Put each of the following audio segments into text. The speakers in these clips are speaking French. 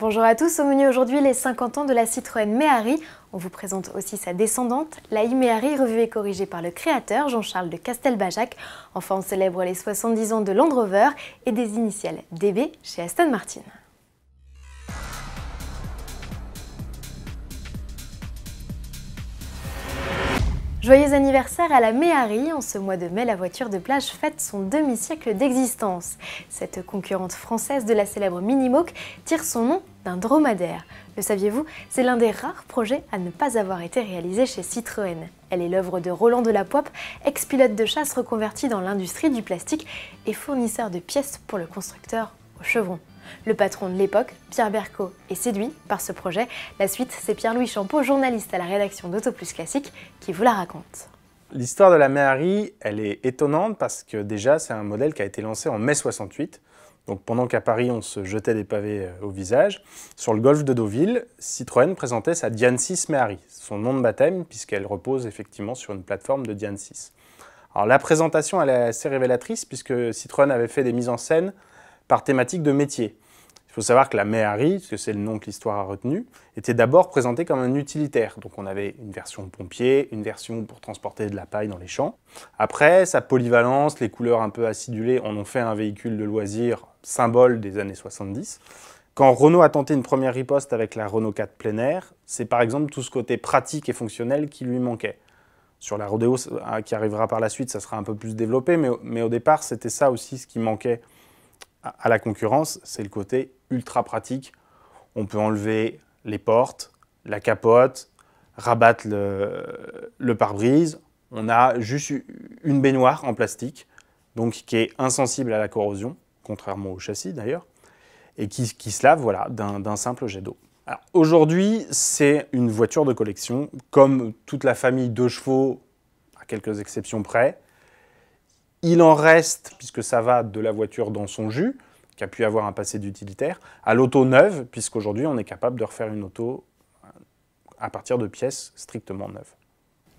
Bonjour à tous, au menu aujourd'hui les 50 ans de la Citroën Méhari. On vous présente aussi sa descendante, la e revue et corrigée par le créateur Jean-Charles de Castelbajac. Enfin, on célèbre les 70 ans de Land Rover et des initiales DB chez Aston Martin. Joyeux anniversaire à la Méhari. En ce mois de mai, la voiture de plage fête son demi-siècle d'existence. Cette concurrente française de la célèbre Minimoque tire son nom d'un dromadaire. Le saviez-vous C'est l'un des rares projets à ne pas avoir été réalisé chez Citroën. Elle est l'œuvre de Roland Delapoipe, ex-pilote de chasse reconverti dans l'industrie du plastique et fournisseur de pièces pour le constructeur au chevron. Le patron de l'époque, Pierre Berco, est séduit par ce projet. La suite, c'est Pierre-Louis Champeau, journaliste à la rédaction d'Autoplus Classique, qui vous la raconte. L'histoire de la Méhari, elle est étonnante parce que déjà, c'est un modèle qui a été lancé en mai 68. Donc pendant qu'à Paris, on se jetait des pavés euh, au visage, sur le golfe de Deauville, Citroën présentait sa Diane 6 Méhari, son nom de baptême, puisqu'elle repose effectivement sur une plateforme de Diane 6. Alors la présentation, elle est assez révélatrice, puisque Citroën avait fait des mises en scène par thématique de métier. Il faut savoir que la Méhari, parce que c'est le nom que l'histoire a retenu, était d'abord présentée comme un utilitaire. Donc on avait une version pompier, une version pour transporter de la paille dans les champs. Après, sa polyvalence, les couleurs un peu acidulées en ont fait un véhicule de loisir symbole des années 70. Quand Renault a tenté une première riposte avec la Renault 4 plein air, c'est par exemple tout ce côté pratique et fonctionnel qui lui manquait. Sur la Rodeo qui arrivera par la suite, ça sera un peu plus développé, mais, mais au départ, c'était ça aussi ce qui manquait à la concurrence, c'est le côté ultra pratique. On peut enlever les portes, la capote, rabattre le, pare-brise. On a juste une baignoire en plastique, donc qui est insensible à la corrosion, contrairement au châssis d'ailleurs, et qui, se lave voilà, d'un simple jet d'eau. Aujourd'hui, c'est une voiture de collection, comme toute la famille de chevaux, à quelques exceptions près. Il en reste, puisque ça va de la voiture dans son jus, qui a pu avoir un passé d'utilitaire, à l'auto neuve, puisqu'aujourd'hui on est capable de refaire une auto à partir de pièces strictement neuves.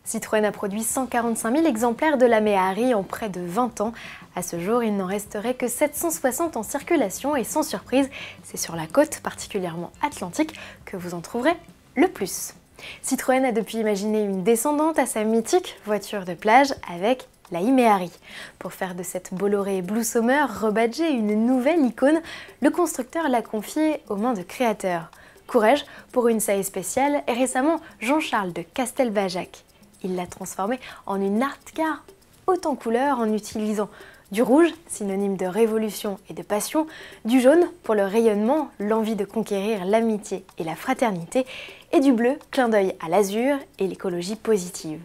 Citroën a produit 145 000 exemplaires de la Méhari en près de 20 ans. À ce jour, il n'en resterait que 760 en circulation et sans surprise, c'est sur la côte, particulièrement atlantique, que vous en trouverez le plus. Citroën a depuis imaginé une descendante à sa mythique voiture de plage avec la Imeari. Pour faire de cette Bolloré Blue Summer rebadgée une nouvelle icône, le constructeur l'a confiée aux mains de créateurs. Courage pour une saille spéciale et récemment Jean-Charles de Castelbajac. Il l'a transformée en une art car haute en couleurs en utilisant du rouge, synonyme de révolution et de passion, du jaune pour le rayonnement, l'envie de conquérir l'amitié et la fraternité, et du bleu, clin d'œil à l'azur et l'écologie positive.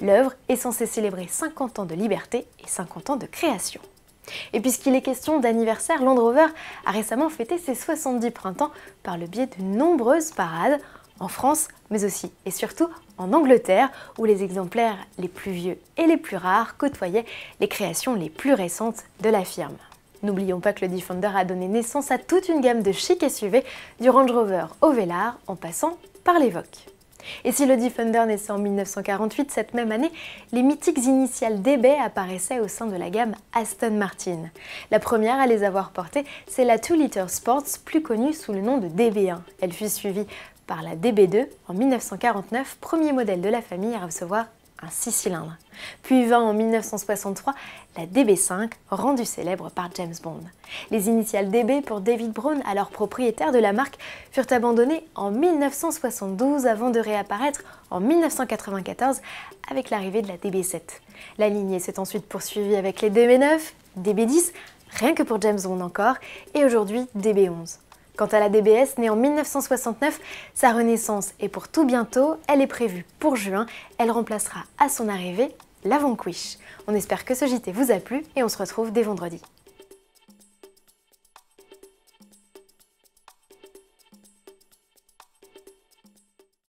L'œuvre est censée célébrer 50 ans de liberté et 50 ans de création. Et puisqu'il est question d'anniversaire, Land Rover a récemment fêté ses 70 printemps par le biais de nombreuses parades en France, mais aussi et surtout en Angleterre, où les exemplaires les plus vieux et les plus rares côtoyaient les créations les plus récentes de la firme. N'oublions pas que le Defender a donné naissance à toute une gamme de chic SUV, du Range Rover au Velar, en passant par l'Evoque. Et si le Defender naissait en 1948, cette même année, les mythiques initiales DB apparaissaient au sein de la gamme Aston Martin. La première à les avoir portées, c'est la 2 Liter Sports, plus connue sous le nom de DB1. Elle fut suivie par la DB2 en 1949, premier modèle de la famille à recevoir un 6 cylindres. Puis vint en 1963 la DB5, rendue célèbre par James Bond. Les initiales DB pour David Brown, alors propriétaire de la marque, furent abandonnées en 1972 avant de réapparaître en 1994 avec l'arrivée de la DB7. La lignée s'est ensuite poursuivie avec les DB9, DB10, rien que pour James Bond encore, et aujourd'hui DB11. Quant à la DBS, née en 1969, sa renaissance est pour tout bientôt. Elle est prévue pour juin. Elle remplacera à son arrivée la Vanquish. On espère que ce JT vous a plu et on se retrouve dès vendredi.